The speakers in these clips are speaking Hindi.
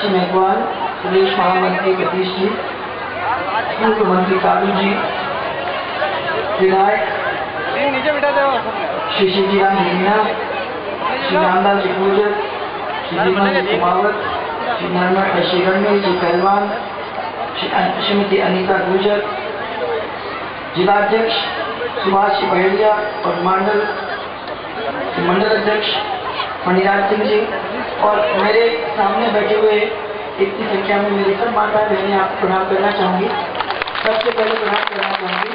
कैलाश मेघवाल प्रदेश महामंत्री सतीश जी, पूर्व मंत्री कालू जी, विधायक श्री शिवजीराम मीना श्री रामदास जी गुर्जर श्री विमल जी कुमावत, श्री नर्मद श्री रणवीर जी पहलवान श्रीमती अनिता गुर्जर, जिलाध्यक्ष सुभाष बहेड़िया और मंडल मंडल अध्यक्ष मणिराज सिंह जी और मेरे सामने बैठे हुए इतनी संख्या में मेरी सब माता बहनें आपको प्रणाम करना चाहूँगी। सबसे पहले प्रणाम करना चाहूँगी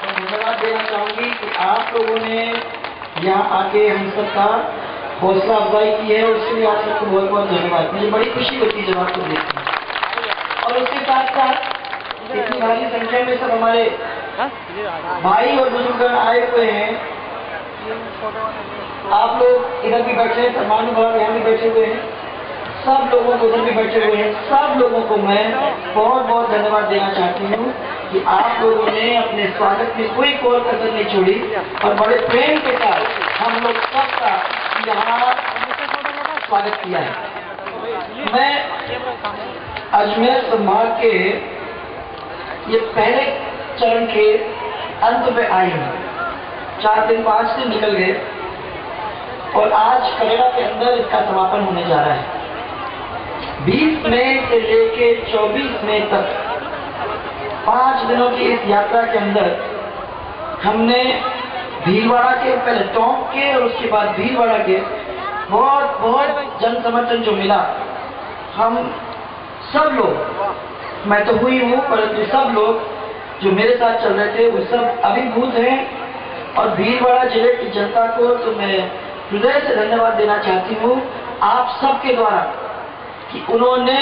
और धन्यवाद देना चाहूँगी कि आप लोगों ने यहाँ आके हम सबका हौसला अफजाई की है उसके लिए आप सबको बहुत बहुत धन्यवाद। मुझे बड़ी खुशी होती है जब आपको देखती हूँ। और उसके साथ साथ इतनी भारी संख्या में सब हमारे भाई और बुज़ुर्ग आए हुए हैं। आप लोग इधर भी बैठे हैं सलमान भाव यहाँ भी बैठे हुए हैं। सब लोगों को उधर भी बैठे हुए हैं। सब लोगों को मैं बहुत बहुत धन्यवाद देना चाहती हूँ कि आप लोगों ने अपने स्वागत में कोई कोर कसर नहीं छोड़ी और बड़े प्रेम के साथ हम लोग सबका यहाँ स्वागत किया है। मैं अजमेर संभाग के ये पहले चरण के अंत में आई हूँ। चार दिन पाँच दिन निकल गए। और आज करेड़ा के अंदर इसका समापन होने जा रहा है। 20 मई से लेके 24 मई तक पाँच दिनों की इस यात्रा के अंदर हमने भीलवाड़ा के, पहले टोंक के और उसके बाद भीलवाड़ा के बहुत बहुत जन समर्थन जो मिला, हम सब लोग, मैं तो हुई हूँ, परंतु सब लोग जो मेरे साथ चल रहे थे, वो सब अभिभूत हैं। और भीलवाड़ा ज़िले की जनता को तो मैं हृदय से धन्यवाद देना चाहती हूँ आप सबके द्वारा कि उन्होंने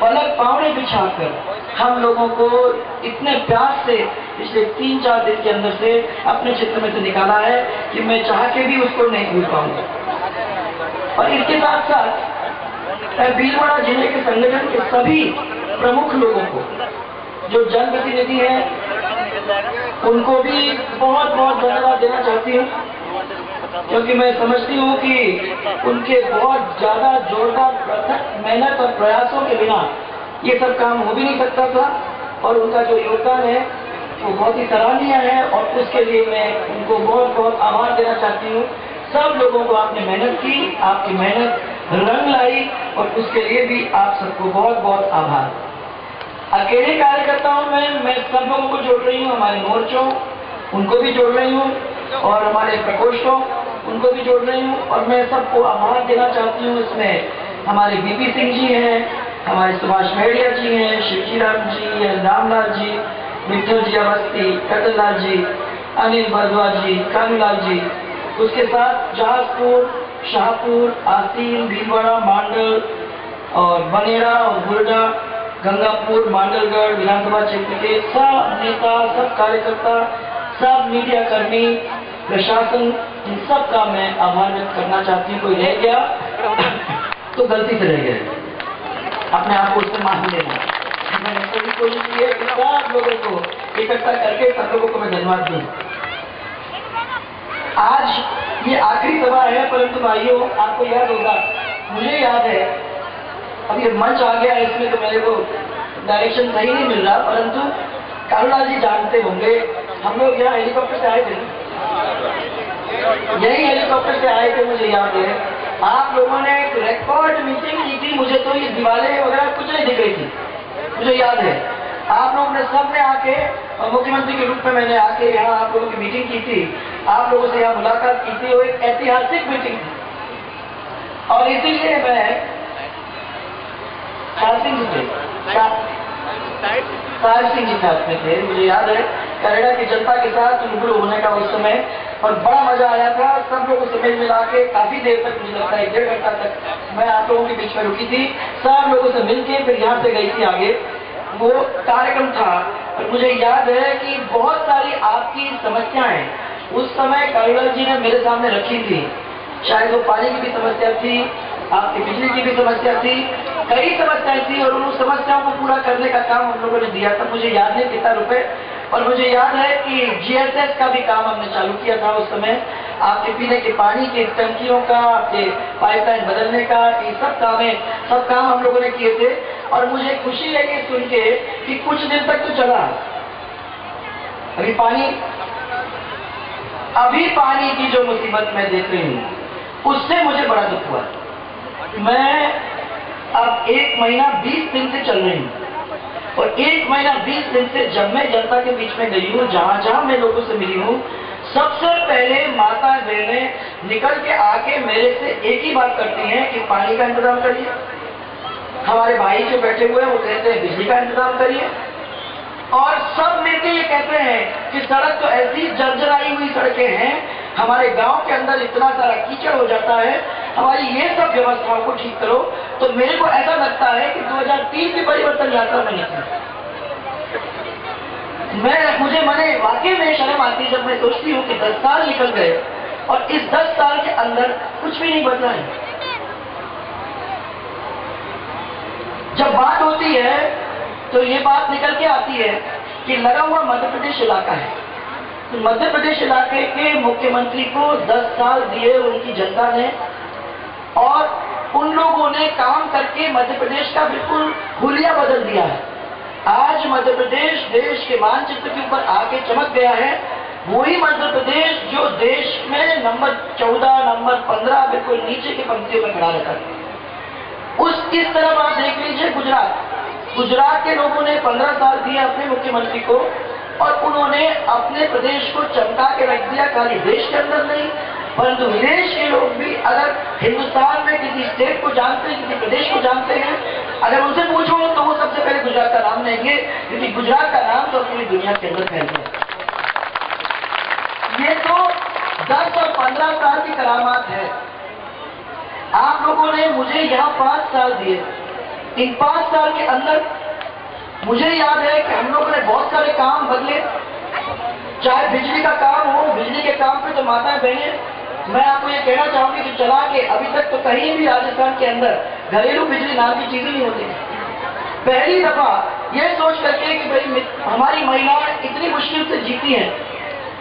पलक पावड़े बिछाकर हम लोगों को इतने प्यार से पिछले तीन चार दिन के अंदर से अपने क्षेत्र में से निकाला है कि मैं चाह के भी उसको नहीं भूल पाऊँगा। और इसके साथ साथ मैं भीलवाड़ा ज़िले के संगठन के सभी प्रमुख लोगों को, जो जनप्रतिनिधि हैं, उनको भी बहुत बहुत धन्यवाद देना चाहती हूँ। क्योंकि मैं समझती हूँ कि उनके बहुत ज़्यादा जोरदार प्रथक मेहनत और प्रयासों के बिना ये सब काम हो भी नहीं सकता था। और उनका जो योगदान है, वो बहुत ही सराहनीय है और उसके लिए मैं उनको बहुत बहुत आभार देना चाहती हूँ। सब लोगों को आपने मेहनत की, आपकी मेहनत रंग लाई और उसके लिए भी आप सबको बहुत बहुत आभार। अकेले कार्यकर्ताओं में मैं सब लोगों को जोड़ रही हूँ, हमारे मोर्चों, उनको भी जोड़ रही हूँ और हमारे प्रकोष्ठों उनको भी जोड़ रही हूँ और मैं सबको आभार देना चाहती हूँ इसमें। हमारे बीपी सिंह जी हैं, हमारे सुभाष मेड़िया जी हैं शिवजी राम जी, रामलाल जी विठल जी, अवस्थी, कटललाल जी, अनिल भारद्वाज जी, कानूलाल जी। उसके साथ जहाजपुर, शाहपुर, आसीन, भीलवाड़ा, मांडल और बनेड़ा और गुरडा गंगापुर, मांडलगढ़, विधानसभा क्षेत्र के सब नेता, सब कार्यकर्ता, सब मीडिया कर्मी प्रशासन इन सब का मैं आभार व्यक्त करना चाहती हूँ। कोई रह गया तो गलती से रह गया अपने आप को उससे मान लेना। मैंने पूरी कोशिश की है सब लोगों को इकट्ठा करके सब लोगों को मैं धन्यवाद दूँ। आज ये आखिरी सभा है, परंतु भाइयों, आपको याद होगा, मुझे याद है, अब ये मंच आ गया है इसमें तो मेरे को डायरेक्शन सही नहीं मिल रहा, परंतु कारूलाल जी जानते होंगे, हम लोग यहाँ हेलीकॉप्टर से आए थे। यही हेलीकॉप्टर से आए थे मुझे याद है आप लोगों ने एक रिकॉर्ड मीटिंग की थी, मुझे तो ये दिवाले वगैरह कुछ नहीं दिख रही थी। मुझे याद है। आप लोगों ने सबने आके, और मुख्यमंत्री के रूप में मैंने आके यहाँ आप लोगों की मीटिंग की थी। आप लोगों से यहाँ मुलाकात की थी वो एक ऐतिहासिक मीटिंग थी। और इसीलिए मैं सिंह जी थे साहब सिंह जी साथ में थे। मुझे याद है, कनाडा की जनता के साथ रूबरू होने का उस समय और बड़ा मज़ा आया था। सब लोगों से मिल मिला के काफ़ी देर तक मुझे लगता है डेढ़ घंटा तक। मैं आप लोगों के बीच में रुकी थी। सब लोगों से मिल के फिर यहाँ से गई थी आगे। वो कार्यक्रम था। और मुझे याद है कि बहुत सारी आपकी समस्याएँ उस समय कारूलाल जी ने मेरे सामने रखी थी। शायद वो पानी की भी समस्या थी, आपकी बिजली की भी समस्या थी, कई समस्याएँ थी और उन समस्याओं को पूरा करने का काम हम लोगों ने दिया था। मुझे याद नहीं कितना रुपए और मुझे याद है कि जीएसएस का भी काम हमने चालू किया था उस समय। आपके पीने के पानी की टंकियों का, आपके पाइपलाइन बदलने का, ये सब काम सब काम हम लोगों ने किए थे। और मुझे खुशी लगी सुन के कि कुछ दिन तक तो चला। अभी पानी अभी पानी की जो मुसीबत मैं देख रही हूँ, उससे मुझे बड़ा दुख हुआ। मैं अब एक महीना बीस दिन से चल रही हूँ। और एक महीना बीस दिन से जब मैं जनता के बीच में गई हूँ, जहाँ जहाँ मैं लोगों से मिली हूँ, सबसे पहले माता बहने निकल के आके मेरे से एक ही बात करती हैं कि पानी का इंतज़ाम करिए। हमारे भाई जो बैठे हुए हैं, वो कहते हैं, बिजली का इंतज़ाम करिए। और सब मिलकर ये कहते हैं कि सड़क तो ऐसी जर्जराई हुई सड़कें हैं, हमारे गाँव के अंदर इतना सारा कीचड़ हो जाता है हमारी ये सब व्यवस्थाओं को ठीक करो। तो मेरे को ऐसा लगता है कि 2003 की परिवर्तन यात्रा में निकली मैं, मुझे मने वाकई में शर्म आती जब मैं सोचती हूँ कि 10 साल निकल गए और इस 10 साल के अंदर कुछ भी नहीं बदला है। जब बात होती है तो ये बात निकल के आती है कि लगा हुआ मध्य प्रदेश इलाका है। मध्य प्रदेश इलाके के मुख्यमंत्री को 10 साल दिए उनकी जनता ने और उन लोगों ने काम करके मध्य प्रदेश का बिल्कुल हुलिया बदल दिया है। आज मध्य प्रदेश देश के मानचित्र के ऊपर आके चमक गया है। वही मध्य प्रदेश जो देश में नंबर 14 नंबर 15 बिल्कुल नीचे की पंक्तियों में खड़ा रहता है। उस इस तरफ़ आप देख लीजिए गुजरात। गुजरात के लोगों ने 15 साल दिए अपने मुख्यमंत्री को और उन्होंने अपने प्रदेश को चमका के रख दिया खाली देश के अंदर नहीं परंतु विदेश के लोग भी अगर हिंदुस्तान में किसी स्टेट को जानते हैं, किसी प्रदेश को जानते हैं, अगर उनसे पूछो तो वो सबसे पहले गुजरात का नाम लेंगे, क्योंकि गुजरात का नाम तो पूरी दुनिया के अंदर फैल गया। ये तो 10 और 15 साल की करामात है। आप लोगों ने मुझे यहाँ पाँच साल दिए। इन पाँच साल के अंदर मुझे याद है कि हम लोगों ने बहुत सारे काम बदले। चाहे बिजली का काम हो, बिजली के काम पे तो माताएँ बहने मैं आपको ये कहना चाहूँगी कि चला के अभी तक तो कहीं भी राजस्थान के अंदर घरेलू बिजली नाम की चीज़ें नहीं होती। पहली दफ़ा ये सोच करके कि भाई हमारी महिलाएँ इतनी मुश्किल से जीती हैं,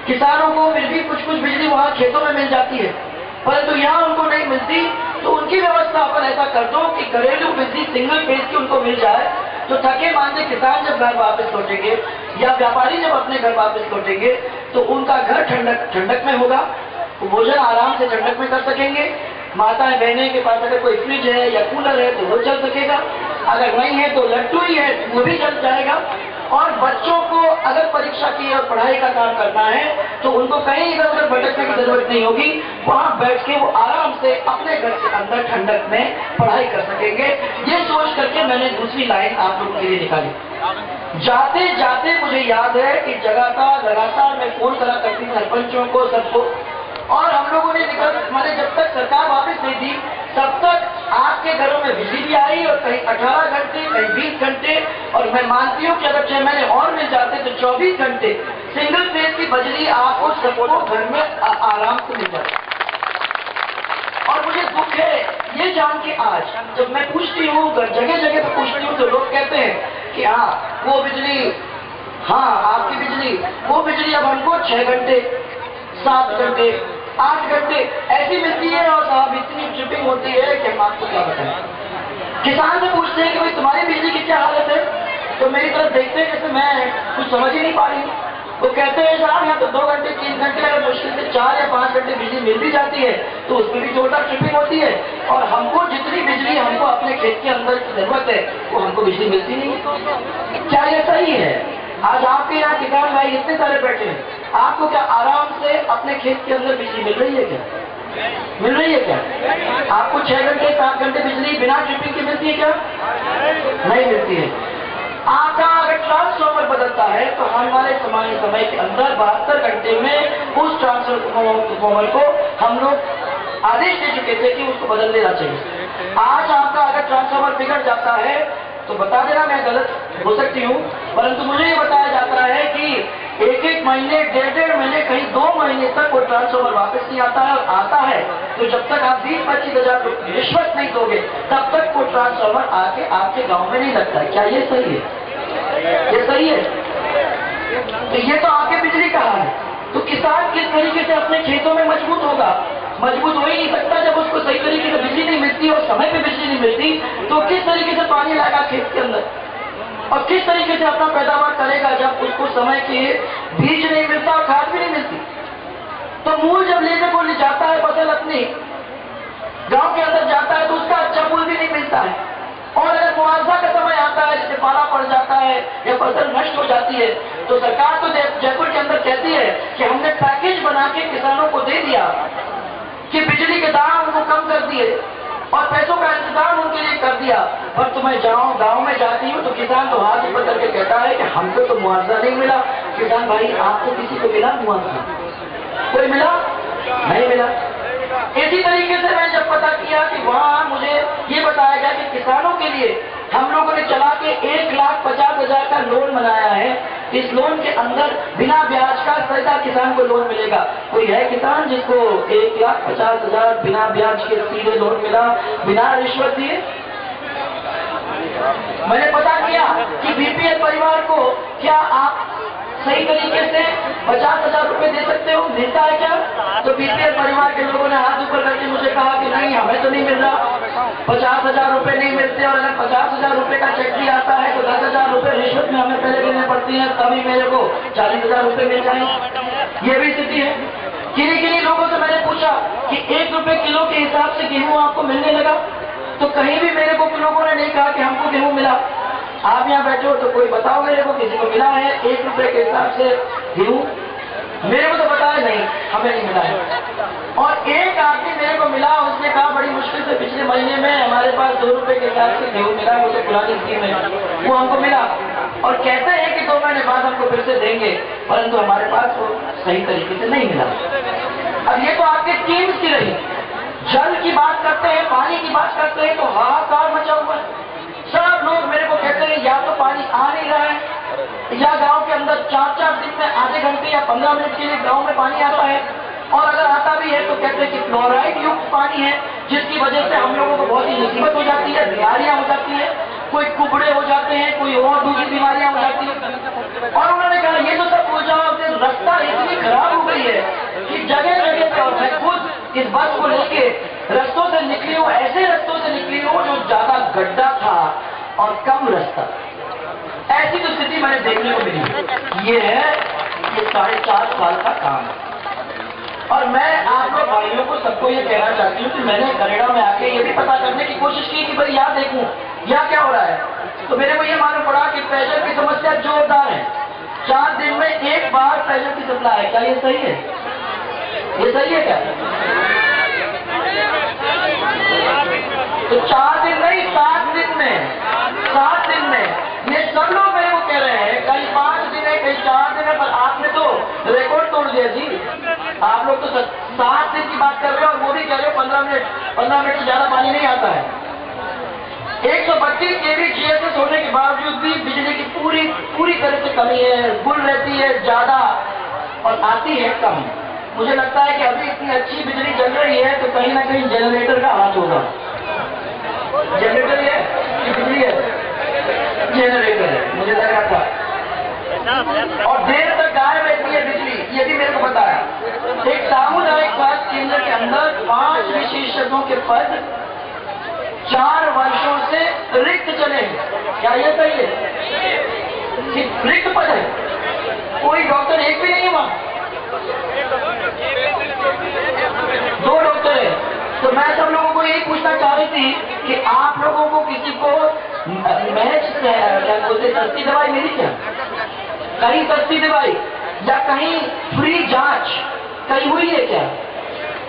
किसानों को फिर भी कुछ कुछ बिजली वहाँ खेतों में मिल जाती है। परंतु तो यहाँ उनको नहीं मिलती तो उनकी व्यवस्था अपन ऐसा कर दो कि घरेलू बिजली सिंगल फ़ेज़ की उनको मिल जाए तो थके मानते किसान जब घर वापस लौटेंगे या व्यापारी जब अपने घर वापस लौटेंगे तो उनका घर ठंडक ठंडक में होगा। भोजन आराम से ठंडक में कर सकेंगे। माताएँ बहने के पास अगर कोई फ्रिज है या कूलर है तो वो चल सकेगा। अगर नहीं है तो लट्टू ही है, वो भी चल जाएगा। और बच्चों को अगर परीक्षा की और पढ़ाई का काम करना है तो उनको कहीं इधर उधर भटकने की ज़रूरत नहीं होगी। वहाँ बैठ के वो आराम से अपने घर के अंदर ठंडक में पढ़ाई कर सकेंगे। ये सोच करके मैंने दूसरी लाइन आप लोगों के लिए निकाली। जाते जाते मुझे याद है कि जगातार, लगातार मैं फ़ोन करा करती सरपंचों को, सबको। और हम लोगों ने निकल मैंने जब तक सरकार वापस नहीं दी तब तक आपके घरों में बिजली आई और कहीं 18 घंटे, कहीं 20 घंटे, और मैं मानती हूँ कि अगर छह महीने और मिल जाते तो 24 घंटे सिंगल फ़ेज़ की बिजली आपको सबको घर में आराम से मिल जाती। और मुझे दुख है, ये जान के आज जब मैं पूछती हूँ जगह जगह पर पूछती हूँ तो लोग कहते हैं कि हाँ वो बिजली हाँ आपकी बिजली, वो बिजली अब हमको छह घंटे, सात घंटे आठ घंटे ऐसी मिलती है और साहब, इतनी ट्रिपिंग होती है कि आपको क्या बताएँ? किसान से पूछते हैं कि भाई, तुम्हारी बिजली की क्या हालत है? तो मेरी तरफ़ देखते हैं, जैसे मैं कुछ समझ ही नहीं पा रही वो कहते हैं, साहब, यहाँ तो दो घंटे, तीन घंटे अगर मुश्किल से चार या पाँच घंटे बिजली मिल भी जाती है तो उसमें भी जोरदार ट्रिपिंग होती है। और हमको जितनी बिजली, हमको अपने खेत के अंदर की ज़रूरत है, वो हमको बिजली मिलती नहीं क्या ये सही है? आज आपके यहाँ किसान भाई इतने सारे बैठे हैं। आपको क्या आराम से अपने खेत के अंदर बिजली मिल रही है क्या? मिल रही है क्या? आपको छह घंटे, सात घंटे बिजली बिना ट्रिपिंग की मिलती है क्या? नहीं मिलती है। आका अगर ट्रांसफॉर्मर बदलता है तो हमारे समय समय के अंदर बहत्तर घंटे में उस ट्रांसफॉर्मर को हम लोग आदेश दे चुके थे कि उसको बदल देना चाहिए। आज आपका अगर ट्रांसफॉर्मर बिगड़ जाता है तो बता देना मैं गलत हो सकती हूँ, परंतु मुझे ये बताया जाता है कि एक एक महीने, डेढ़ डेढ़ महीने, कहीं दो महीने तक वो ट्रांसफॉर्मर वापस नहीं आता है और आता है। तो जब तक आप बीस पच्चीस हज़ार रिश्वत नहीं दोगे, तब तक वो ट्रांसफॉर्मर आके आपके गाँव में नहीं लगता क्या ये सही है? ये सही है? तो ये तो आपके बिजली का हाल है। तो किसान किस तरीके से अपने खेतों में मज़बूत होगा? मज़बूत हो ही नहीं सकता जब उसको सही तरीके से बिजली नहीं मिलती और समय पे बिजली नहीं मिलती तो किस तरीके से पानी लाएगा खेत के अंदर? और किस तरीके से अपना पैदावार करेगा जब उसको समय के बीज नहीं मिलता और खाद भी नहीं मिलती? तो मूल जब लेने को ले जाता है फ़सल अपनी, गाँव के अंदर जाता है तो उसका अच्छा मूल भी नहीं मिलता है। और अगर मुआवजा का समय आता है, जैसे पाला पड़ जाता है या फ़सल नष्ट हो जाती है तो सरकार तो जयपुर के अंदर कहती है कि हमने पैकेज बना के किसानों को दे दिया कि बिजली के दाम उनको कम कर दिए। और पैसों का इंतज़ाम उनके लिए कर दिया। पर तो मैं जाऊँ, गाँव में जाती हूँ तो किसान तो हाथ ऊपर करके कहता है कि हमको तो मुआवजा नहीं मिला। किसान भाई, आपको किसी को मिला मुआवजा? कोई मिला? नहीं मिला। इसी तरीके से मैं जब पता किया कि वहाँ मुझे ये बताया गया कि किसानों के लिए हम लोगों ने चला के एक लाख पचास हज़ार का लोन बनाया है। इस लोन के अंदर बिना ब्याज का सीधा किसान को लोन मिलेगा। कोई है किसान जिसको एक लाख पचास हज़ार बिना ब्याज के सीधे लोन मिला, बिना रिश्वत दिए? मैंने पता किया कि बीपीएल परिवार को क्या आप सही तरीके से पचास हज़ार रुपए दे सकते हो? मिलता है क्या? तो बीपीएल परिवार के लोगों ने हाथ ऊपर करके मुझे कहा कि नहीं, हमें तो नहीं मिल रहा पचास हज़ार रुपए नहीं मिलते और अगर पचास हज़ार रुपए का चेक भी आता है तो दस हज़ार रुपए रिश्वत में हमें पहले देने पड़ती है। तभी मेरे को चालीस हज़ार रुपए मिल जाए। ये भी स्थिति है। किन्हीं किन्हीं लोगों से मैंने पूछा कि एक रुपए किलो के हिसाब से गेहूँ आपको मिलने लगा? तो कहीं भी मेरे को लोगों ने नहीं कहा कि हमको गेहूँ मिला। आप यहाँ बैठे हो तो कोई बताओ मेरे को, किसी को मिला है? एक रुपए के हिसाब से गेहूँ मेरे को तो बताया नहीं, हमें नहीं मिला है। और एक आदमी मेरे को मिला, उसने कहा, बड़ी मुश्किल से पिछले महीने में हमारे पास दो रुपए के हिसाब से गेहूँ मिला वो तो पुरानी स्कीम है वो हमको मिला। और कहते हैं कि दो महीने बाद हमको फिर से देंगे, परंतु हमारे पास वो सही तरीके से नहीं मिला। अब ये तो आपके स्कीम्स की रही। जल की बात करते हैं, पानी की बात करते हैं तो हाहाकार मचा हुआ है। सब लोग मेरे को कहते हैं, या तो पानी आ नहीं रहा है, या गाँव के अंदर चार चार दिन में आधे घंटे या पंद्रह मिनट के लिए गाँव में पानी आता है। और अगर आता भी है तो कहते हैं कि फ्लोराइड युक्त पानी है, जिसकी वजह से हम लोगों को बहुत ही मुसीबत हो जाती है, बीमारियाँ हो जाती है, कोई कुबड़े हो जाते हैं, कोई और दूसरी बीमारियाँ हो जाती है। और उन्होंने कहा, ये तो सब पूछा रास्ता इतनी खराब हो गई है जगह जगह पर मैं खुद इस बस को लेके रस्तों से निकली हूँ, ऐसे रस्तों से निकली हूँ जो ज़्यादा गड्ढा था और कम रास्ता ऐसी तो स्थिति मैंने देखने को मिली। ये है ये साढ़े चार साल का काम। है और मैं आप लोग भाइयों को सबको ये कहना चाहती हूँ कि मैंने कनेडा में आके ये भी पता करने की कोशिश की कि भाई यहाँ देखूँ, यहाँ क्या हो रहा है? तो मेरे को ये मालूम पड़ा कि प्रेशर की समस्या जोरदार है। चार दिन में एक बार प्रेशर की सप्लाई है। क्या ये सही है? ये सही है क्या? तो चार दिन नहीं, सात दिन में, सात दिन में। ये सब लोग मेरे को कह रहे हैं कहीं पाँच दिन है कहीं चार दिन है, पर आपने तो रिकॉर्ड तोड़ दिया जी। आप लोग तो सात दिन की बात कर रहे हो और वो भी कह रहे हो पंद्रह मिनट पंद्रह मिनट से ज़्यादा पानी नहीं आता है। एक सौ बत्तीस के वी जीएसएस होने के बावजूद भी बिजली की पूरी पूरी तरह से कमी है, गुल रहती है, ज़्यादा, और आती है कम। मुझे लगता है कि अभी इतनी अच्छी बिजली चल रही है तो कहीं ना कहीं जनरेटर का हाथ होगा। जनरेटर है कि बिजली है? जनरेटर है, मुझे लग रहा था। और देर तक गायब रहती है बिजली, ये भी मेरे को है। एक सामुदायिक स्वास्थ्य केंद्र के अंदर पाँच विशेषज्ञों के पद चार वर्षों से रिक्त चले क्या ये सही है? रिक्त पद है। कोई डॉक्टर एक भी नहीं है वहाँ दो डॉक्टर है। तो मैं सब लोगों को यही पूछना चाह रही थी कि आप लोगों को किसी को मैच क्या बोलते सस्ती दवाई मिली क्या? कहीं सस्ती दवाई या कहीं फ्री जाँच कहीं हुई है क्या?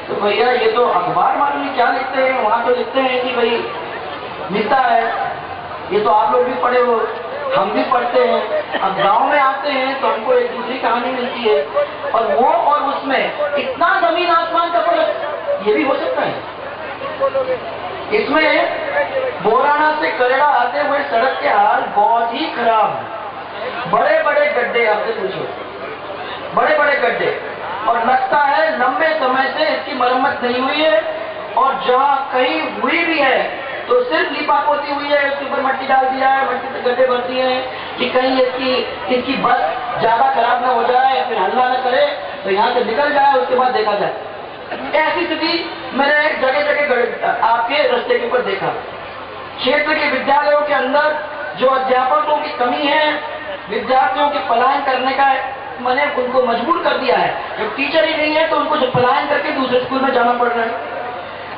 तो भैया, ये तो अखबार मालूम क्या लिखते हैं? वहाँ तो लिखते हैं कि भाई मिलता है। ये तो आप लोग भी पढ़े हो। हम भी पढ़ते हैं। अब गाँव में आते हैं तो हमको एक दूसरी कहानी मिलती है। और वो और उसमें इतना ज़मीन आसमान का फ़र्क, ये भी हो सकता है। इसमें बोराना से करेड़ा आते हुए सड़क के हाल बहुत ही खराब है। बड़े बड़े गड्ढे आपसे पूछो। बड़े बड़े गड्ढे। और लगता है लंबे समय से इसकी मरम्मत नहीं हुई है और जहाँ कहीं हुई भी है तो सिर्फ़ लिपा पोती हुई है, उसके ऊपर मट्टी डाल दिया है, मट्टी से गड्ढे भर दिए हैं कि कहीं इसकी इसकी बस ज़्यादा खराब ना हो जाए फिर हल्ला ना करे तो यहाँ से निकल जाए, उसके बाद देखा जाए। ऐसी स्थिति मैंने जगह जगह आपके रस्ते के ऊपर देखा। क्षेत्र के विद्यालयों के अंदर जो अध्यापकों की कमी है, विद्यार्थियों के पलायन करने का मैंने उनको मजबूर कर दिया है। जब टीचर ही नहीं है तो उनको जो पलायन करके दूसरे स्कूल में जाना पड़ रहा है।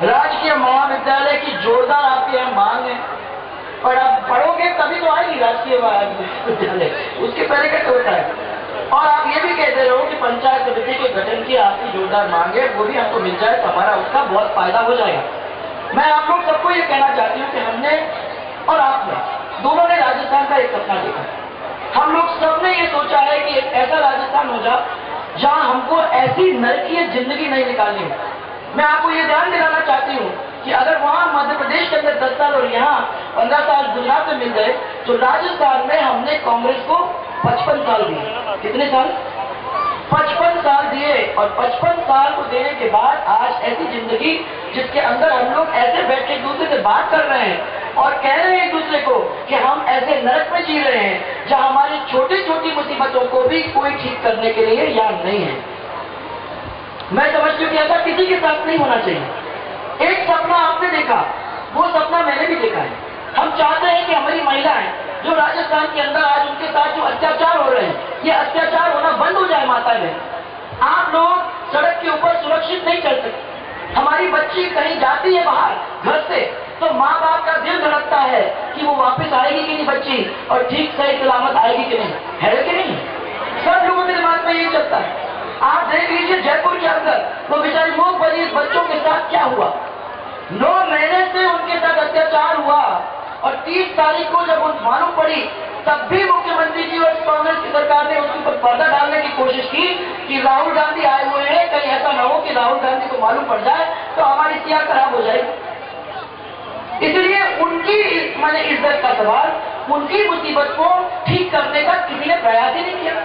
राजकीय महाविद्यालय की जोरदार आपकी यहाँ मांग है। और आप पढ़ोगे तभी तो आएगी राजकीय विद्यालय उसके पहले क्या होता है। और आप ये भी कहते रहो कि पंचायत समिति के गठन की आपकी जोरदार मांग है, वो भी हमको मिल जाए तो हमारा उसका बहुत फ़ायदा हो जाएगा। मैं आप लोग सबको ये कहना चाहती हूँ कि हमने और आपने दोनों ने राजस्थान का एक सपना देखा। हम लोग सबने ये सोचा है कि एक ऐसा राजस्थान हो जा, जहाँ हमको ऐसी नरकीय ज़िंदगी नहीं निकालनी हो। मैं आपको ये ध्यान दिलाना चाहती हूँ कि अगर वहाँ मध्य प्रदेश के अंदर दस साल और यहाँ पंद्रह साल गुजरात में मिल गए तो राजस्थान में हमने कांग्रेस को पचपन साल दिए। कितने साल? पचपन साल दिए और पचपन साल को देने के बाद आज ऐसी ज़िंदगी जिसके अंदर हम लोग ऐसे बैठ के एक दूसरे से बात कर रहे हैं और कह रहे हैं एक दूसरे को कि हम ऐसे नरक में जी रहे हैं जहाँ हमारी छोटी छोटी मुसीबतों को भी कोई ठीक करने के लिए या नहीं है। मैं समझती हूँ कि ऐसा किसी के साथ नहीं होना चाहिए। एक सपना आपने देखा, वो सपना मैंने भी देखा है। हम चाहते हैं कि हमारी महिलाएँ जो राजस्थान के अंदर आज उनके साथ जो अत्याचार हो रहे हैं, ये अत्याचार होना बंद हो जाए माता में आप लोग सड़क के ऊपर सुरक्षित नहीं चल सकते। हमारी बच्ची कहीं जाती है बाहर, घर से तो माँ बाप का दिल धड़कता है कि वो वापस आएगी कि नहीं बच्ची, और ठीक सही सलामत आएगी कि नहीं। है कि नहीं? सब लोगों के दिमाग में ये चलता है। आप देख लीजिए जयपुर के अंदर वो बेचारी मूक बनी बच्चों के साथ क्या हुआ? नौ महीने से उनके साथ अत्याचार हुआ और तीस तारीख को जब उन मालूम पड़ी, तब भी मुख्यमंत्री जी और कांग्रेस की सरकार ने उसके ऊपर पर्दा डालने की कोशिश की कि राहुल गांधी आए हुए हैं, कहीं ऐसा न हो कि राहुल गांधी को मालूम पड़ जाए तो हमारी सिया खराब हो जाएगी। इसलिए उनकी मैंने इज़्ज़त का सवाल, उनकी मुसीबत को ठीक करने का किसी ने प्रयास ही नहीं किया।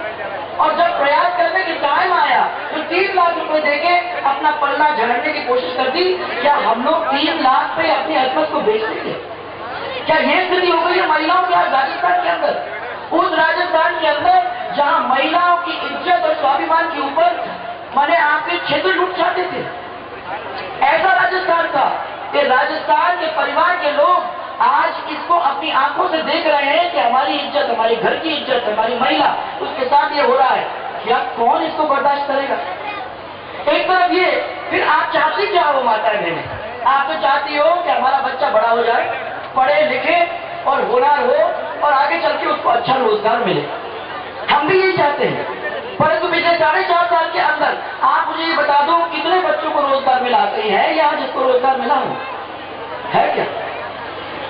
और जब प्रयास करने के टाइम आया तो तीन लाख रुपए देके अपना पल्ला झड़ने की कोशिश कर दी क्या हम लोग तीन लाख पे अपनी अजमत को बेच सकते क्या ये स्थिति हो गई है महिलाओं के राजस्थान के अंदर? उस राजस्थान के अंदर, जहाँ महिलाओं की इज़्ज़त और स्वाभिमान के ऊपर, मैंने आपके क्षेत्र लूट चाहते थे। ऐसा राजस्थान था कि राजस्थान के परिवार के लोग आज इसको अपनी आँखों से देख रहे हैं कि हमारी इज़्ज़त, हमारे घर की इज़्ज़त, हमारी महिला, उसके साथ ये हो रहा है। क्या कौन इसको बर्दाश्त करेगा? एक तरफ़ ये, फिर आप चाहती क्या हो माता बहने आप तो चाहती हो कि हमारा बच्चा बड़ा हो जाए, पढ़े लिखे और होनार हो और आगे चल के उसको अच्छा रोज़गार मिले। हम भी यही चाहते हैं। परंतु पिछले साढ़े चार साल के अंदर आप मुझे ये बता दो, कितने बच्चों को रोज़गार मिला है या जिसको रोज़गार मिला हो? है क्या?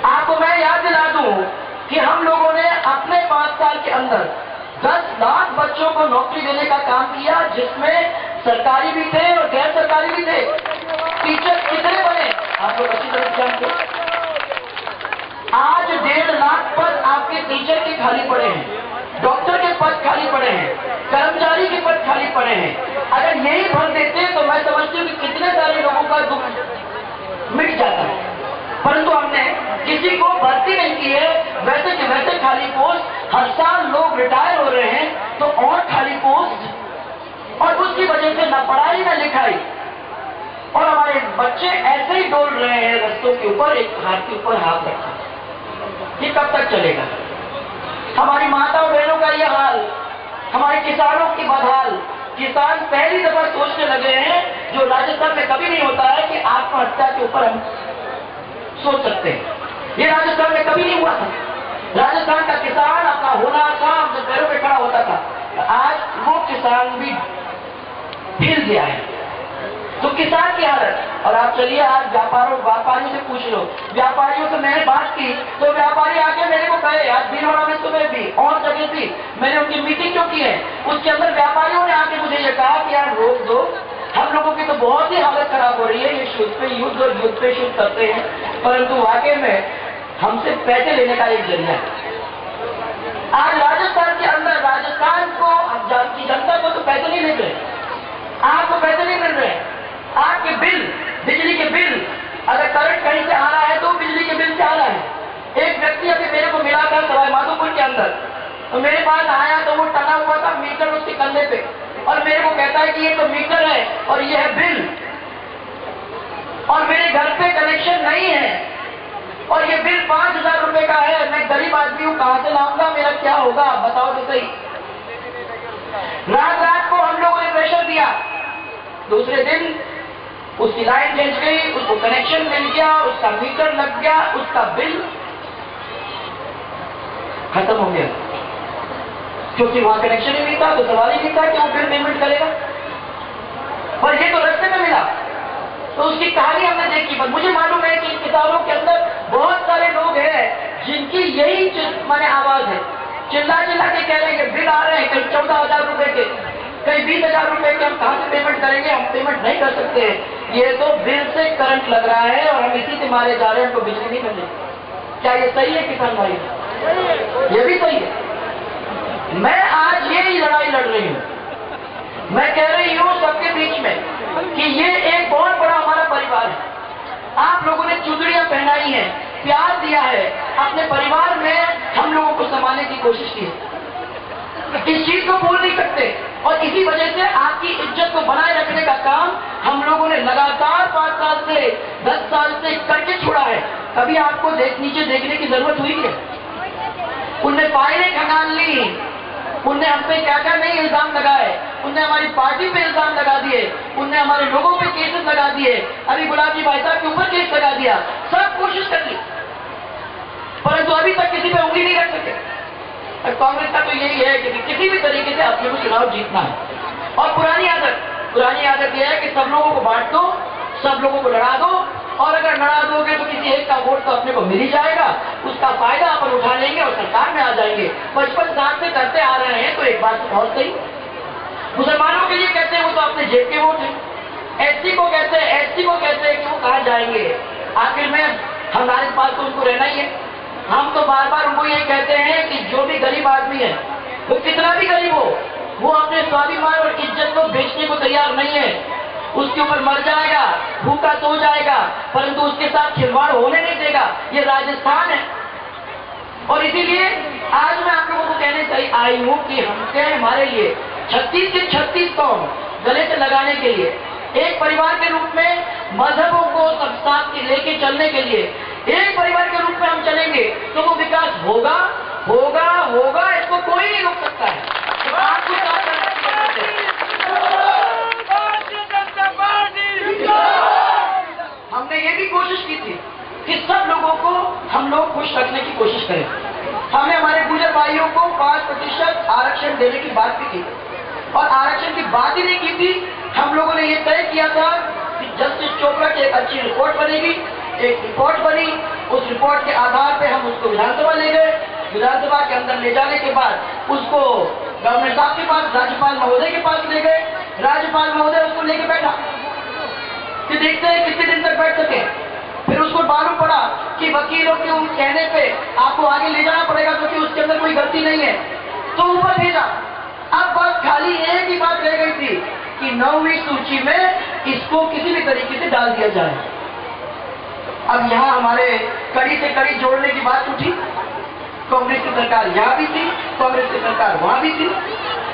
आपको मैं याद दिला दूँ कि हम लोगों ने अपने पाँच साल के अंदर दस लाख बच्चों को नौकरी देने का काम किया, जिसमें सरकारी भी थे और गैर सरकारी भी थे। टीचर कितने बने? आप लोग अच्छी तरह जानते आज डेढ़ लाख पद आपके टीचर के खाली पड़े हैं। डॉक्टर के पद खाली पड़े हैं, कर्मचारी के पद खाली पड़े हैं। अगर यही भर देते तो मैं समझती हूँ कि कितने सारे लोगों का दुख मिट जाता है। परंतु हमने किसी को भर्ती नहीं की है। वैसे कि वैसे खाली पोस्ट हर साल लोग रिटायर हो रहे हैं तो और खाली पोस्ट और उसकी वजह से न पढ़ाई, न लिखाई। और हमारे बच्चे ऐसे ही डोल रहे हैं रस्तों के ऊपर, एक हाथ के ऊपर हाथ रखा। ये कब तक चलेगा? हमारी माता बहनों का यह हाल, हमारे किसानों की बदहाल, किसान पहली दफ़ा सोचने लगे हैं, जो राजस्थान में कभी नहीं होता है कि आत्महत्या के ऊपर हम सोच सकते हैं। ये राजस्थान में कभी नहीं हुआ था। राजस्थान का किसान अपना होना अपने पैरों पे खड़ा होता था। आज वो किसान भी हिल गया है। तो किसान की हालत। और आप चलिए आज व्यापारों, व्यापारियों से पूछ लो। व्यापारियों से मैंने बात की तो व्यापारी आके मेरे को कहे आज भीलवाड़ा में सुबह भी और जगह थी। मैंने उनकी मीटिंग जो की है? उसके अंदर व्यापारियों ने आके मुझे ये कहा कि, यार, रोक दो। हम लोगों की तो बहुत ही हालत खराब हो रही है। ये शुद्ध पे युद्ध और युद्ध पे शुद्ध करते हैं। परंतु वाकई में हमसे पैसे लेने का एक ज़रिया है। आज राजस्थान के अंदर, राजस्थान को की जनता को तो पैसे नहीं मिल रहे। आपको पैसे नहीं मिल रहे। आपके बिल, बिजली के बिल, अगर करंट कहीं से आ रहा है तो बिजली के बिल से आ रहा है। एक व्यक्ति अभी मेरे को मिला था सवाई माधोपुर के अंदर। तो मेरे पास आया तो वो टना हुआ था मीटर उसके कंधे पे। और मेरे को कहता है कि ये तो मीटर है और ये है बिल। और मेरे घर पे कनेक्शन नहीं है। और ये बिल पाँच हज़ार रुपए का है। मैं गरीब आदमी हूँ, कहाँ से लाऊँगा? मेरा क्या होगा? बताओ तो सही। रात रात को हम लोगों ने प्रेशर दिया। दूसरे दिन उसकी लाइन चेंज गई, उसको कनेक्शन मिल गया, उसका मीटर लग गया, उसका बिल खत्म हो गया। क्योंकि वहाँ कनेक्शन ही नहीं था तो सवाल ही नहीं था कि वो बिल पेमेंट करेगा। पर ये तो रस्ते में मिला। तो उसकी कहानी हमने देखी, पर मुझे मालूम है कि इन किताबों के अंदर बहुत सारे लोग हैं जिनकी यही माने आवाज़ है। चिल्ला चिल्ला के कह रहे हैं कि बिल आ रहे हैं, कहीं चौदह हज़ार रुपए के, कहीं बीस हज़ार रुपए के, हम कहाँ से पेमेंट करेंगे? हम पेमेंट नहीं कर सकते। ये तो बिल से करंट लग रहा है और हम इसी से मारे जा रहे हैं हमको बिजली नहीं मिल रही। क्या ये सही है, किसान भाई? ये भी सही है। मैं आज ये ही लड़ाई लड़ रही हूँ। मैं कह रही हूँ सबके बीच में कि ये एक बहुत बड़ा हमारा परिवार है। आप लोगों ने चुदड़ियाँ पहनाई है, प्यार दिया है। अपने परिवार में हम लोगों को संभालने की कोशिश की है। इस चीज़ को भूल नहीं सकते। और इसी वजह से आपकी इज़्ज़त को बनाए रखने का काम हम लोगों ने लगातार पाँच साल से, दस साल से करके छोड़ा है। कभी आपको देख, नीचे देखने की ज़रूरत हुई है उनने फाइलें खंगाल ली। उनने हम पे क्या क्या नहीं इल्ज़ाम लगाए? उनने हमारी पार्टी पे इल्ज़ाम लगा दिए। उनने हमारे लोगों पे केसेस लगा दिए। अभी गुलाब जी भाई साहब के ऊपर केस लगा दिया। सब कोशिश कर ली। परंतु अभी तक किसी पे उंगली नहीं रख सके। कांग्रेस का तो यही है कि किसी भी तरीके से अपने को चुनाव जीतना है। और पुरानी आदत पुरानी आदत यह है कि सब लोगों को बांट दो, सब लोगों को लड़ा दो, और अगर लड़ा दोगे तो किसी एक का वोट तो अपने को मिल ही जाएगा। उसका फ़ायदा अपन उठा लेंगे और सरकार में आ जाएँगे। पचपन साल से करते आ रहे हैं तो एक बात तो बहुत सही। मुसलमानों के लिए कहते हैं, वो तो अपने जेब के वोट है। एससी को कहते हैं, एससी को कहते हैं कि वो कहा जाएँगे? आखिर में हमारे पास तो उनको रहना ही है। हम तो बार बार उनको ये कहते हैं कि जो भी गरीब आदमी है, वो कितना भी गरीब हो, वो अपने स्वाभिमान और इज़्ज़त को बेचने को तैयार नहीं है। उसके ऊपर मर जाएगा, भूखा सो जाएगा, परंतु उसके साथ खिलवाड़ होने नहीं देगा, ये राजस्थान है। और इसीलिए आज मैं आप लोगों को कहने चाहिए आई हूँ कि हमसे, हमारे लिए छत्तीस के छत्तीस कौम गले से लगाने के लिए, एक परिवार के रूप में मजहबों को सब साथ लेके चलने के लिए, एक परिवार के रूप में हम चलेंगे तो वो विकास होगा होगा होगा, इसको कोई नहीं रोक सकता है। हमने ये भी कोशिश की थी कि सब लोगों को हम लोग खुश रखने की कोशिश करें। हमने हमारे गुजर भाइयों को पाँच प्रतिशत आरक्षण देने की बात भी की और आरक्षण की बात ही नहीं की थी, हम लोगों ने ये तय किया था कि जस्टिस चोपड़ा की एक अच्छी रिपोर्ट बनेगी, एक रिपोर्ट बनी उस रिपोर्ट के आधार पे हम उसको विधानसभा ले गए। विधानसभा के अंदर ले जाने के बाद उसको गवर्नर साहब के पास, राज्यपाल महोदय के पास ले गए। राज्यपाल महोदय उसको लेके बैठा। कि देखते हैं कितने दिन तक बैठ सके। फिर उसको मालूम पड़ा कि वकीलों के उन कहने पे आपको आगे ले जाना पड़ेगा, क्योंकि तो उसके अंदर कोई गलती नहीं है। तो ऊपर भेजा। अब बस खाली एक ही बात रह गई थी कि नौवीं सूची में इसको किसी भी तरीके से डाल दिया जाए। अब यहाँ हमारे कड़ी से कड़ी जोड़ने की बात उठी। कांग्रेस की सरकार यहाँ भी थी, कांग्रेस की सरकार वहाँ भी थी।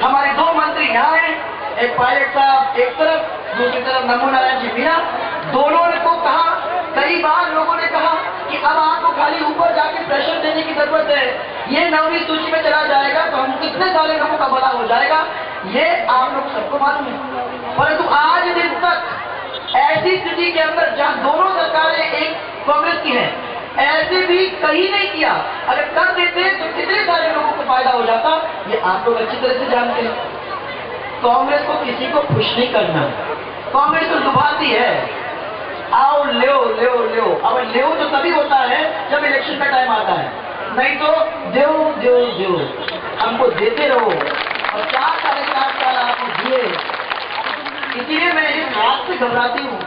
हमारे दो मंत्री यहाँ हैं, एक पायलट साहब एक तरफ़, दूसरी तरफ़ नमो नारायण जी मीना दोनों ने को कहा, कई बार लोगों ने कहा कि अब आपको खाली ऊपर जाके प्रेशर देने की ज़रूरत है। ये नौवीं सूची में चला जाएगा तो हम कितने सारे लोगों का भला हो जाएगा, ये आप लोग सबको मालूम है। परंतु आज दिन तक ऐसी स्थिति के अंदर जहाँ दोनों सरकारें एक कांग्रेस की है ऐसे भी कहीं नहीं किया। अगर कर देते तो कितने सारे लोगों को फ़ायदा हो जाता? ये आप लोग अच्छी तरह से जानते हैं। कांग्रेस को किसी को खुश नहीं करना। कांग्रेस तो दुबाती है। आओ, ले ले ले अब ले तो तभी होता है जब इलेक्शन का टाइम आता है। नहीं तो दो दो दो हमको देते रहो। और चार साढ़े चार साल आपको दिए इसीलिए मैं इस हाथ से घबराती हूँ।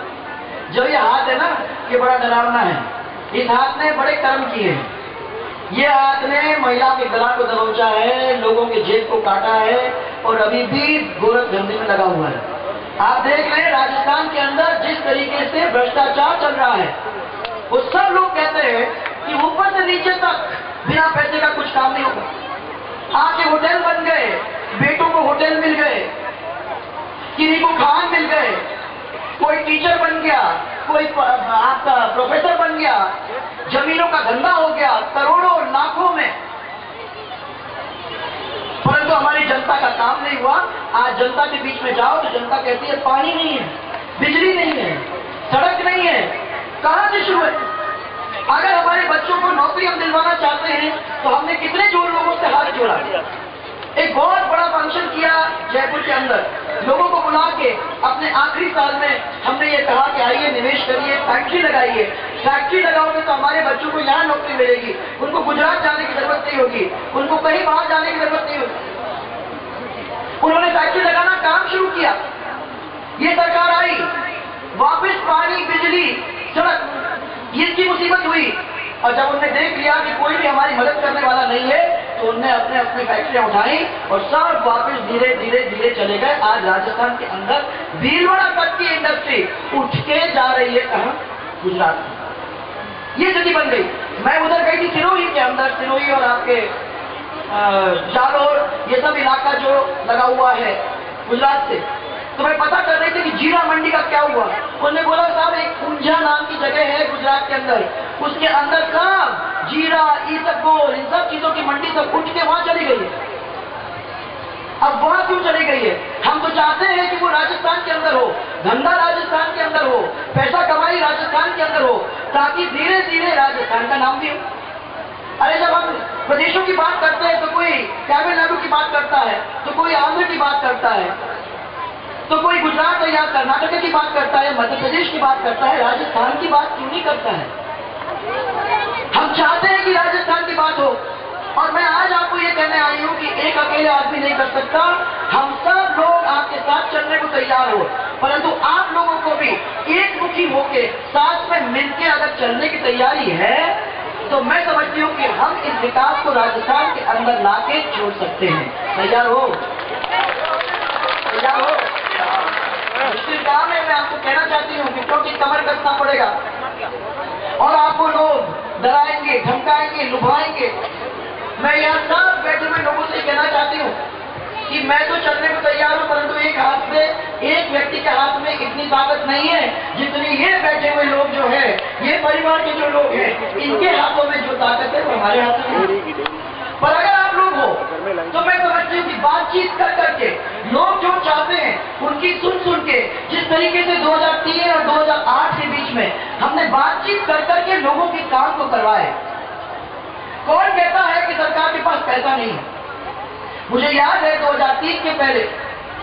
जो ये हाथ है ना, ये बड़ा डरावना है। इस हाथ ने बड़े कर्म किए हैं। ये हाथ ने महिला के गला को दबोचा है, लोगों के जेब को काटा है और अभी भी गोरख धंधे में लगा हुआ है। आप देख रहे हैं राजस्थान के अंदर जिस तरीके से भ्रष्टाचार चल रहा है वो सब लोग कहते हैं कि ऊपर से नीचे तक बिना पैसे का कुछ काम नहीं होगा। आपके होटल बन गए, बेटों को होटल मिल गए किसी को खान मिल गए, कोई टीचर बन गया कोई आपका प्रोफेसर बन गया, जमीनों का धंधा हो गया, करोड़ों लाखों में। परंतु हमारी जनता का काम नहीं हुआ। आज जनता के बीच में जाओ तो जनता कहती है, पानी नहीं है, बिजली नहीं है, सड़क नहीं है, कहाँ से शुरू है? अगर हमारे बच्चों को नौकरी हम दिलवाना चाहते हैं तो हमने कितने ज़ोर लोगों से हाथ जोड़ा? एक बहुत बड़ा फ़ंक्शन किया जयपुर के अंदर। लोगों को बुला के अपने आखिरी साल में हमने ये कहा कि आइए, निवेश करिए फैक्ट्री लगाइए। फैक्ट्री लगाओगे तो हमारे बच्चों को यहाँ नौकरी मिलेगी। उनको गुजरात जाने की ज़रूरत नहीं होगी। उनको कहीं बाहर जाने की ज़रूरत नहीं होगी। उन्होंने फैक्ट्री लगाना काम शुरू किया। ये सरकार आई। वापस पानी, बिजली, सड़क इसकी मुसीबत हुई। और जब उन्होंने देख लिया कि कोई भी हमारी मदद करने वाला नहीं है तो उनने अपने, अपनी फैक्ट्रियाँ उठाई और सब वापस धीरे धीरे धीरे चले गए। आज राजस्थान के अंदर भीलवाड़ा तक की इंडस्ट्री उठ के जा रही है कहा? गुजरात में। ये स्थिति बन गई। मैं उधर गई थी सिरोही के अंदर, सिरोही और आपके जालोर, ये सब इलाका जो लगा हुआ है गुजरात से। तो मैं पता कर रही थी कि जीरा मंडी का क्या हुआ? उन्होंने बोला, साहब, एक ऊंझा नाम की जगह है गुजरात के अंदर। उसके अंदर सब जीरा ईसबगोल इन सब चीज़ों की मंडी सब उठ के वहाँ चली गई है। अब वहाँ क्यों चली गई है? हम तो चाहते हैं कि वो राजस्थान के अंदर हो, धंधा राजस्थान के अंदर हो, पैसा कमाई राजस्थान के अंदर हो, ताकि धीरे धीरे राजस्थान का नाम भी हो। अरे, जब हम प्रदेशों की बात करते हैं तो कोई तमिलनाडु की बात करता है तो कोई आंध्र की बात करता है तो कोई गुजरात या कर्नाटक की बात करता है, मध्य प्रदेश की बात करता है, राजस्थान की बात क्यों नहीं करता है? हम चाहते हैं कि राजस्थान की बात हो। और मैं आज आपको ये कहने आई हूँ कि एक अकेले आदमी नहीं कर सकता। हम सब लोग आपके साथ चलने को तैयार हो। परंतु आप लोगों को भी एक मुखी होके साथ में मिलके अगर चलने की तैयारी है तो मैं समझती हूँ कि हम इस विकास को राजस्थान के अंदर लाके छोड़ सकते हैं। तैयार हो? तैयार हो? मुश्किल काम है, मैं आपको कहना चाहती हूँ कि क्योंकि कमर कसना पड़ेगा और आपको लोग डराएँगे, धमकाएँगे, लुभाएँगे मैं यहाँ सब बैठे हुए लोगों से कहना चाहती हूँ कि मैं तो चलने को तैयार हूँ, परंतु एक हाथ से, एक व्यक्ति के हाथ में इतनी ताकत नहीं है जितनी ये बैठे हुए लोग जो है, ये परिवार के जो लोग हैं, इनके हाथों में जो ताकत है वो हमारे हाथों में। पर अगर आप लोग हो तो मैं समझती हूँ कि बातचीत कर करके लोग जो चाहते हैं उनकी सुन सुन के जिस तरीके से 2003 और 2008 के बीच में हमने बातचीत कर करके लोगों के काम को करवाए कौन कहता है कि सरकार के पास पैसा नहीं है? मुझे याद है 2003 के पहले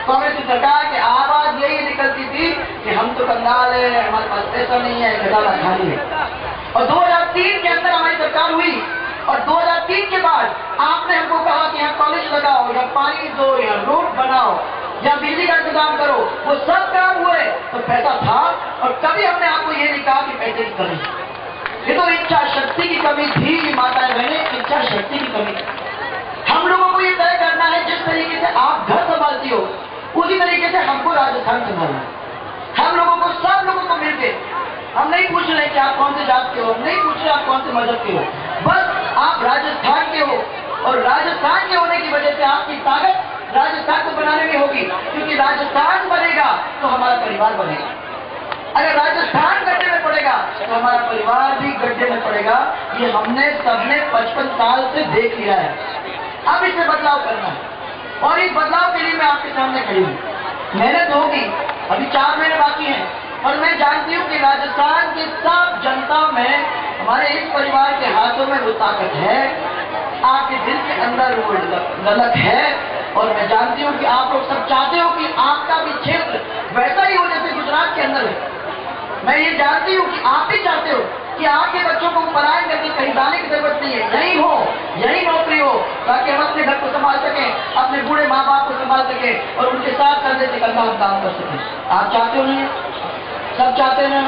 कांग्रेस की सरकार की आवाज़ यही निकलती थी कि हम तो कंगाल है हमारे पास पैसा नहीं है खाली है। और 2003 के अंदर हमारी सरकार हुई। और 2003 के बाद आपने हमको कहा कि यहाँ कॉलेज लगाओ या पानी दो या रोड बनाओ या बिजली का इंतज़ाम करो। वो सब काम हुए? तो पैसा था और कभी हमने आपको ये नहीं कहा कि पैसे की कमी ये तो इच्छा शक्ति की कमी थी माताएँ बहने, इच्छा शक्ति की कमी हम लोगों को ये तय करना है, जिस तरीके से आप घर संभालती हो, उसी तरीके से हमको राजस्थान संभालना हम लोगों को सब लोगों को मिलके, हम नहीं पूछ रहे कि आप कौन से जात के हो नहीं पूछ रहे आप कौन से मज़हब के हो, बस आप राजस्थान के हो और राजस्थान के होने की वजह से आपकी ताकत राजस्थान को बनाने में होगी। क्योंकि राजस्थान बनेगा तो हमारा परिवार बनेगा। अगर राजस्थान गड्ढे में पड़ेगा तो हमारा परिवार भी गड्ढे में पड़ेगा। ये हमने सबने पचपन साल से देख लिया है। अब इसमें बदलाव करना है। और इस बदलाव के लिए मैं आपके सामने खड़ी हूँ। मेहनत होगी। अभी चार महीने बाकी हैं। और मैं जानती हूँ कि राजस्थान की सब जनता में हमारे इस परिवार के हाथों में वो ताकत है। आपके दिल के अंदर वो ललक है। और मैं जानती हूँ कि आप लोग सब चाहते हो कि आपका भी क्षेत्र वैसा ही हो जैसे गुजरात के अंदर है। मैं ये जानती हूँ कि आप भी चाहते हो कि आपके बच्चों को पलायन करके कहीं जाने की ज़रूरत नहीं है। यही हो, यही नौकरी हो, ताकि हम अपने घर को संभाल सकें, अपने बूढ़े माँ बाप को संभाल सकें और उनके साथ कंधे से कंधा हम काम कर सकें। आप चाहते हो नहीं सब चाहते हैं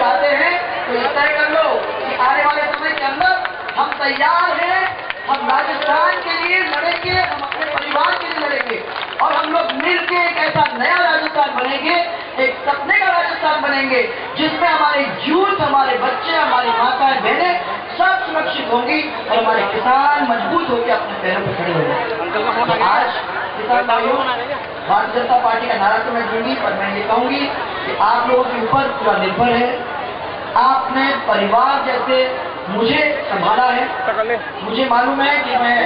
चाहते हैं तो ये तय कर लो कि आने वाले समय के अंदर हम तैयार हैं, हम राजस्थान के लिए लड़ेंगे, हम अपने परिवार के लिए लड़ेंगे, और हम लोग मिलके एक ऐसा नया राजस्थान बनेंगे, एक सपने का राजस्थान बनेंगे, जिसमें हमारे यूथ हमारे बच्चे, हमारी माताएँ, बहनें सब सुरक्षित होंगी और हमारे किसान मज़बूत होकर अपने पैरों पर खड़े होंगे। का तो आज किसान भाइयों भारतीय जनता पार्टी का नारा तो मैं दूँगी पर मैं ये कहूँगी कि आप लोगों के ऊपर पूरा निर्भर है। आपने परिवार जैसे मुझे संभाला है। मुझे मालूम है कि मैं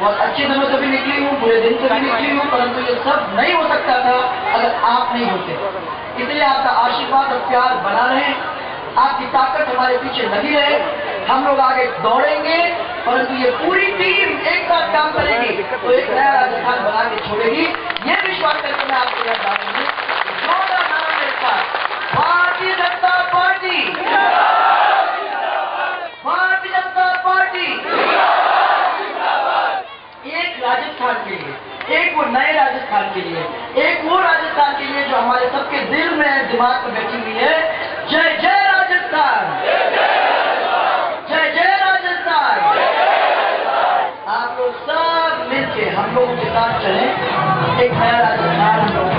बहुत अच्छे दिनों से भी निकली हूँ, बुरे दिन से भी निकली हूँ, परंतु ये सब नहीं हो सकता था अगर आप नहीं होते। इसलिए आपका आशीर्वाद और प्यार बना रहे। आपकी ताकत हमारे पीछे लगी रहे। हम लोग आगे दौड़ेंगे परंतु ये पूरी टीम एक साथ काम करेगी। तो एक नया राजस्थान बना के छोड़ेगी। ये विश्वास करके मैं आपको यह बता दूँगी जोरदार नारा मेरे साथ भारतीय जनता पार्टी। भारतीय जनता पार्टी। एक राजस्थान के लिए, एक वो नए राजस्थान के लिए, एक वो राजस्थान के लिए जो हमारे सबके दिल में, दिमाग में बैठी हुई है जय जय राजस्थान जय जय राजस्थान आप लोग सब मिलके हम लोगों के साथ चलें। एक नया राजस्थान